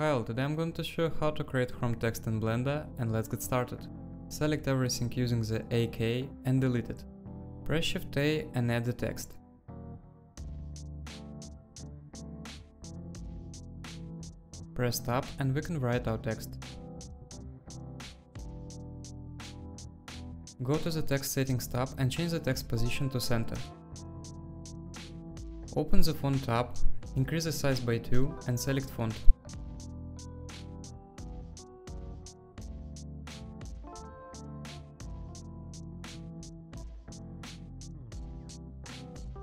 All, today I'm going to show how to create Chrome text in Blender and let's get started. Select everything using the A key and delete it. Press Shift A and add the text. Press Tab and we can write our text. Go to the text settings tab and change the text position to center. Open the font tab, increase the size by 2 and select font.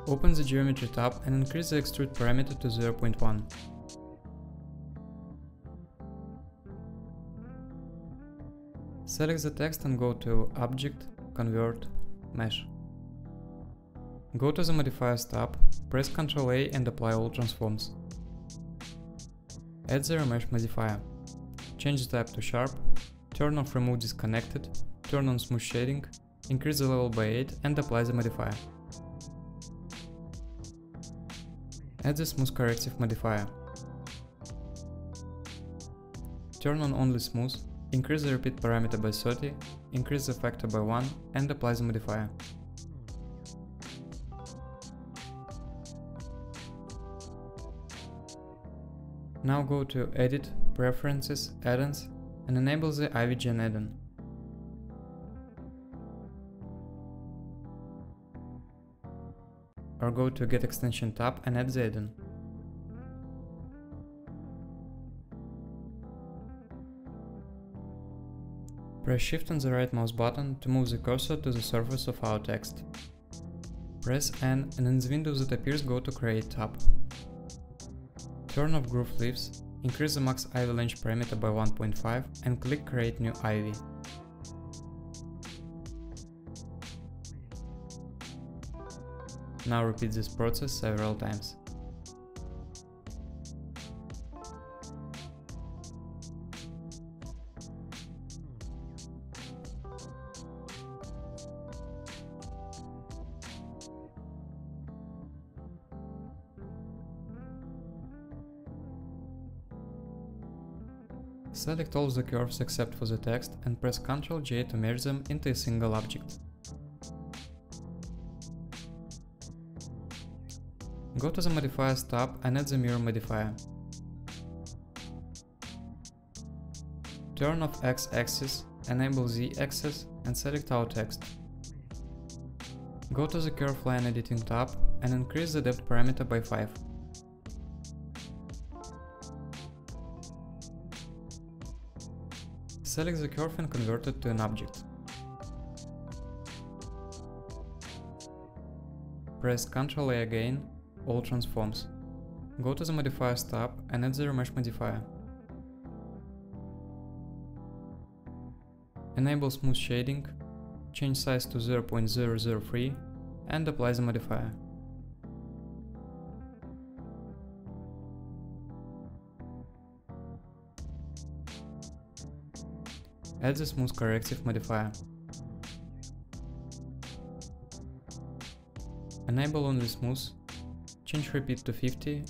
Open the geometry tab and increase the extrude parameter to 0.1. Select the text and go to Object, Convert, Mesh. Go to the Modifiers tab, press Ctrl A and apply all transforms. Add the Remesh modifier. Change the type to Sharp, turn off Remove Disconnected, turn on Smooth Shading, increase the level by 8 and apply the modifier. Add the Smooth Corrective modifier. Turn on Only Smooth Increase the repeat parameter by 30, increase the factor by 1 and apply the modifier. Now go to Edit, Preferences, Add-ons and enable the IvyGen add-on. Or go to Get Extension tab and add the add-on. Press Shift and the right mouse button to move the cursor to the surface of our text. Press N and in the window that appears go to Create tab. Turn off Grow Leaves, increase the max Ivy length parameter by 1.5 and click Create new Ivy. Now repeat this process several times. Select all the curves except for the text and press Ctrl J to merge them into a single object. Go to the Modifiers tab and add the Mirror modifier. Turn off X-axis, enable Z-axis and select our text. Go to the Curve Line Editing tab and increase the depth parameter by 5. Select the curve and convert it to an object. Press Ctrl A again, all transforms. Go to the Modifiers tab and add the Remesh modifier. Enable Smooth Shading, change size to 0.003 and apply the modifier. Add the smooth corrective modifier. Enable only smooth, change repeat to 50,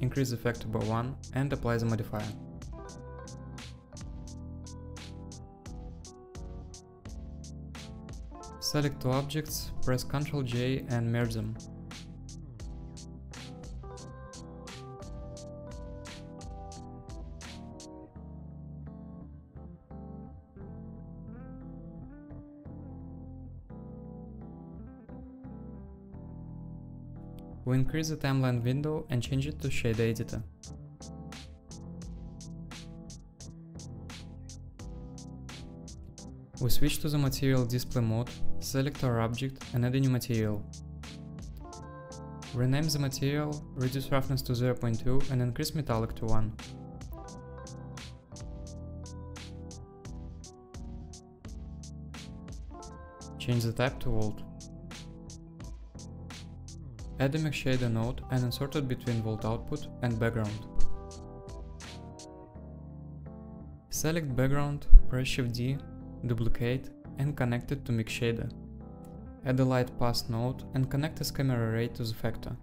increase the factor by 1 and apply the modifier. Select two objects, press Ctrl J and merge them. We increase the timeline window and change it to Shader Editor. We switch to the Material Display mode, select our object and add a new material. Rename the material, reduce roughness to 0.2 and increase metallic to 1. Change the type to World. Add a mix shader node and insert it between World output and background. Select background, press Shift D, duplicate and connect it to mix shader. Add a light path node and connect this camera ray to the factor.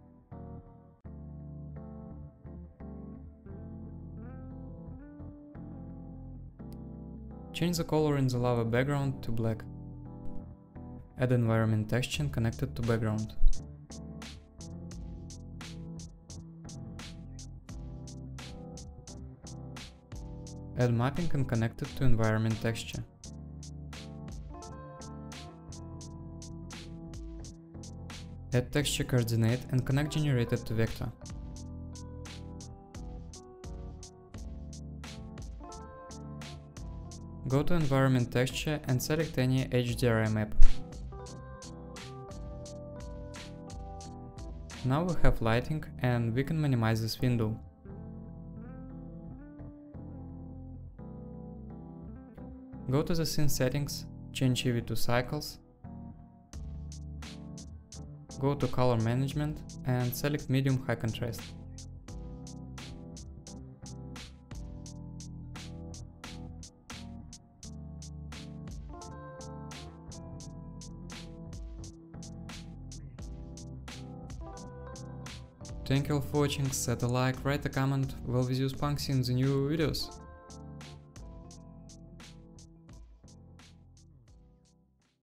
Change the color in the lava background to black. Add environment texture connected to background. Add mapping and connect it to environment texture. Add texture coordinate and connect generated to vector. Go to environment texture and select any HDRI map. Now we have lighting and we can minimize this window. Go to the scene settings, change EEVEE to cycles, go to color management and select medium high contrast. Thank you all for watching, set a like, write a comment, we'll visit you in the new videos.